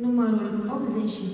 numărul 85,